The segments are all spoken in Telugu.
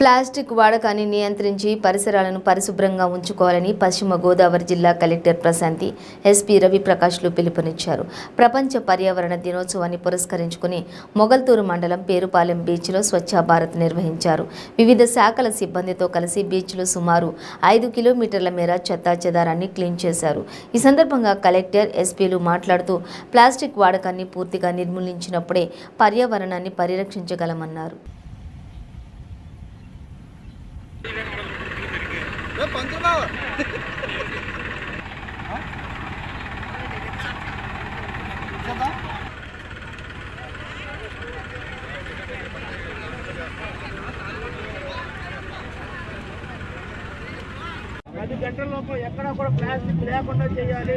ప్లాస్టిక్ వాడకాన్ని నియంత్రించి పరిసరాలను పరిశుభ్రంగా ఉంచుకోవాలని పశ్చిమ గోదావరి జిల్లా కలెక్టర్ ప్రశాంతి ఎస్పీ రవిప్రకాష్లు పిలుపునిచ్చారు. ప్రపంచ పర్యావరణ దినోత్సవాన్ని పురస్కరించుకుని మొగల్తూరు మండలం పేరుపాలెం బీచ్లో స్వచ్ఛ భారత్ నిర్వహించారు. వివిధ శాఖల సిబ్బందితో కలిసి బీచ్లో సుమారు ఐదు కిలోమీటర్ల మేర చెత్తా చెదారాన్ని క్లీన్ చేశారు. ఈ సందర్భంగా కలెక్టర్ ఎస్పీలు మాట్లాడుతూ ప్లాస్టిక్ వాడకాన్ని పూర్తిగా నిర్మూలించినప్పుడే పర్యావరణాన్ని పరిరక్షించగలమన్నారు. పది గంటల లోపు ఎక్కడ కూడా ప్లాస్టిక్ లేకుండా చేయాలి.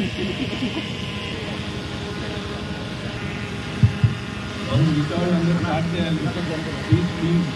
without understand please